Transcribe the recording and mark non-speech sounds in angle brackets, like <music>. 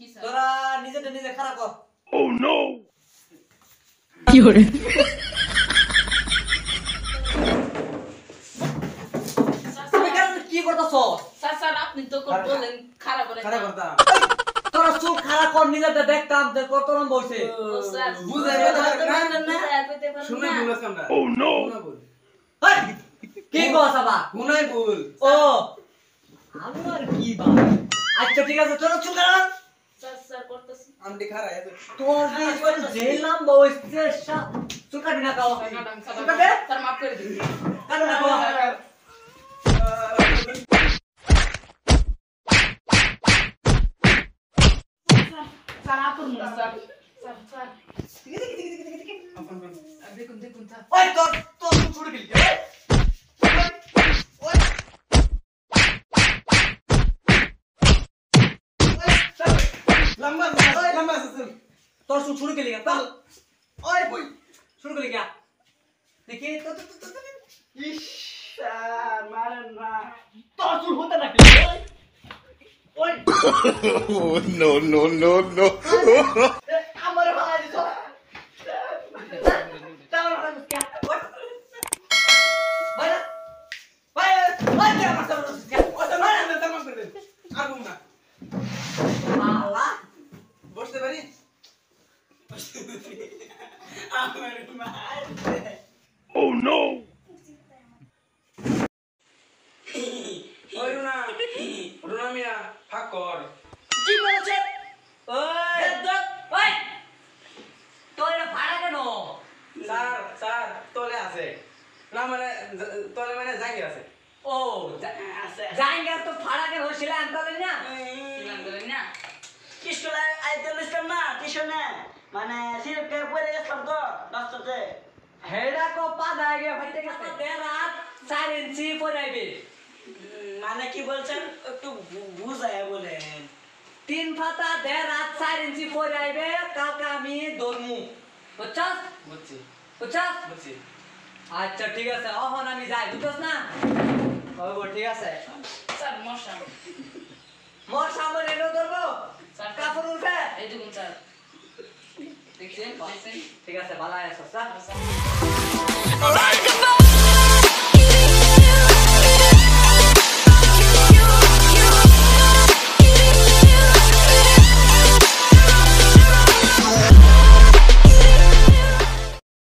তোরা নিজেটা নিজে খারাপ কর। তুমি কেন কি করতেছ? স্যার স্যার আপনি তো কো- খারাপ করে খারাপ করতাম। তোরা চুপ খারাপ কর নিজেটা দেখতাম যে কত বসে শুনে। আমরা। ও নো কি আবার? শুনাই ভুল। ও আমার কি বা আচ্ছা ঠিক আছে তোরা চুপ কর। স্যার স্যার করতেছি। আমটি খারাপ আছে। তোর যে নাম্বার হইছে চুপ কাটি না কাও চুপ কাটে স্যার মাফ করে দিন। কাটি না কাও স্যার আপন স্যার। Sir sir. দেখুন দেখুন ওই তোর তোর ছুড়ে গেলি ওই ওই লম্বা লম্বা আছে তোর শুরু শুরু কেলি তোর। ওই বই। শুরু কেলি क्या দেখি। তো তো তো ইস মারেন না। তোর শুরু হতে না কেলি ওই। <laughs> Oh, no, no, no, আমার মারছে ও নো ওই রুনা রুনা মিয়া ফাঁক কর কি বলেছে? ওই ওই তোর ভাড়া কেন? স্যার স্যার তোলে আছে। না মানে তোলে মানে জাঙ্গির আছে। ও আছে। জাঙ্গির তো ভাড়া কেন? হইছিল আনতে না? হ্যাঁ। মানে সিরপ কে পরে গেছিলাম তো দশটাতে হেডা কো পা দায় গে ভাইতে গেছে দে রাত 4 ইঞ্চি পরে আইবে মানে কি বলছেন একটু বুঝায় বলে তিন পাতা দে রাত 4 ইঞ্চি পরে আইবে কালকে আমি ধরমু বুঝছস বুঝছি বুঝছস বুঝছি আচ্ছা ঠিক আছে অহন আমি যাই বুঝছস না হবো ঠিক আছে স্যার মশা মশা মরে ধরবো স্যার কাপড় উঠে এই দেখুন স্যার দেখছেন দেখছেন ঠিক আছে ভালো আছো স্যার স্যার Alright.